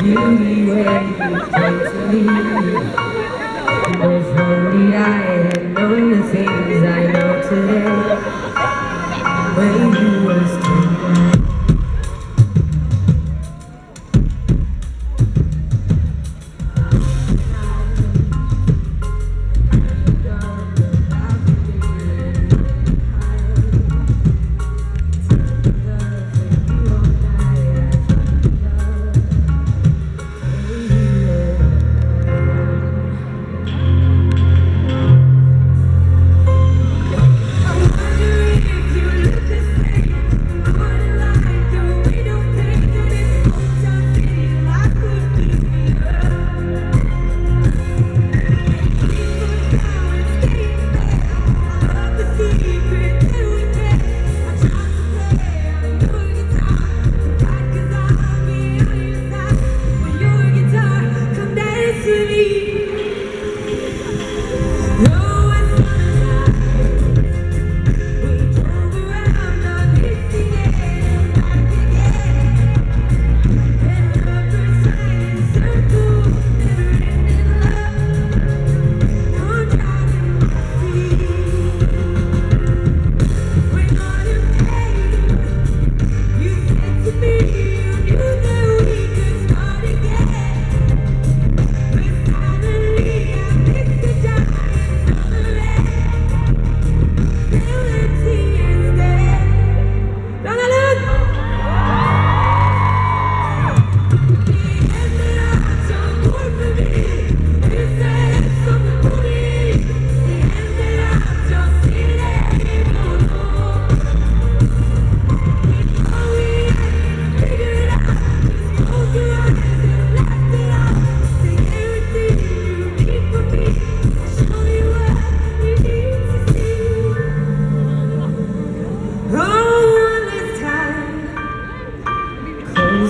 Beauty when you came to me. If only I had known the things I know today.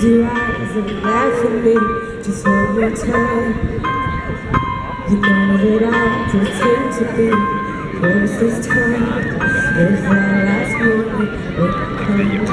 Close your eyes and laugh at me just one more time. You know that I pretend to be yours this time. If that last moment would come.